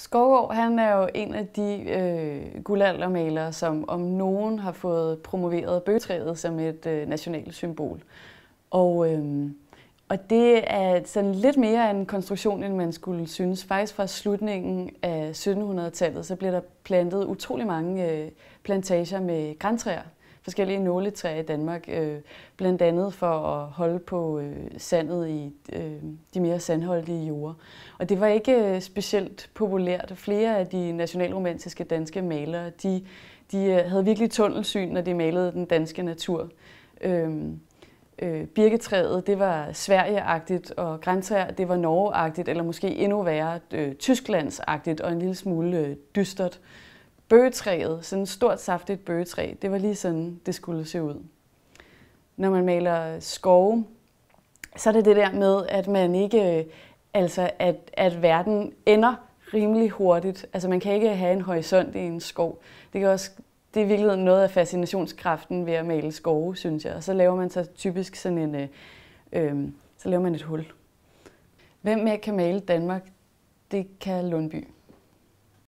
Skovgaard, han er jo en af de øh, guldaldermalere, som om nogen har fået promoveret bøgetræet som et øh, nationalt symbol. Og, øh, og det er sådan lidt mere en konstruktion, end man skulle synes. Faktisk fra slutningen af 1700-tallet, så blev der plantet utrolig mange øh, plantager med græntræer forskellige nåletræer i Danmark, øh, blandt andet for at holde på øh, sandet i øh, de mere sandholdige jorder. Og det var ikke øh, specielt populært. Flere af de nationalromantiske danske malere, de, de øh, havde virkelig tunnelsyn, når de malede den danske natur. Øh, øh, birketræet, det var Sverigeagtigt, og græntræer, det var Norgeagtigt, eller måske endnu værre, øh, Tysklandsagtigt og en lille smule øh, dystert bøgetræet, sådan et stort saftigt bøgetræ, det var lige sådan, det skulle se ud. Når man maler skove, så er det det der med, at man ikke, altså at, at verden ender rimelig hurtigt. Altså man kan ikke have en horisont i en skov. Det, kan også, det er virkelig noget af fascinationskraften ved at male skove, synes jeg. Og så laver man så typisk sådan en, øh, øh, så laver man et hul. Hvem mere kan male Danmark? Det kan Lundby.